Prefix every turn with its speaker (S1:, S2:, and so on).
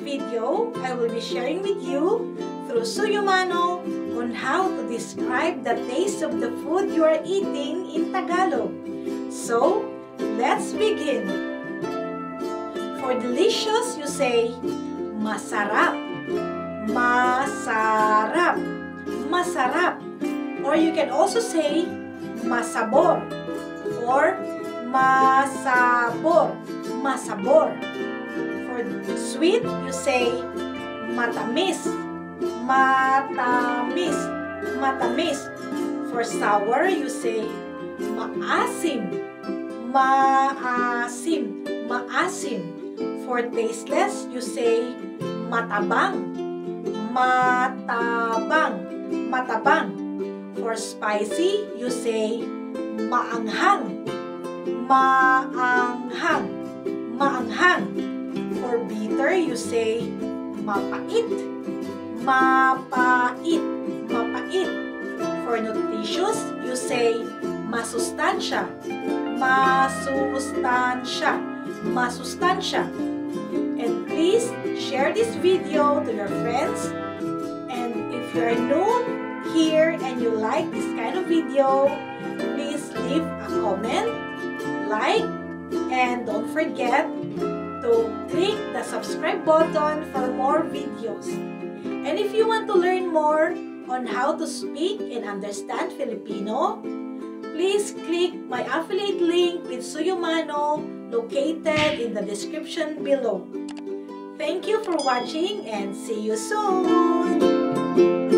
S1: video, I will be sharing with you through Suyumano on how to describe the taste of the food you are eating in Tagalog. So, let's begin. For delicious, you say masarap. Masarap. Masarap. Or you can also say masabor or masabor. Masabor. For sweet, you say matamis. Matamis. Matamis. For sour, you say maasim. Maasim. Maasim. For tasteless, you say matabang. Matabang. Matabang. For spicy, you say maanghang. Maanghang. Maanghang. For bitter, you say mapait. Mapait. Mapait. For nutritious, you say masustansya. Masustansya. Masustansya. And please share this video to your friends. And if you are new here and you like this kind of video, please leave a comment, like, and don't forget to click the subscribe button for more videos. And if you want to learn more on how to speak and understand Filipino, please click my affiliate link with Suyumano located in the description below. Thank you for watching and see you soon!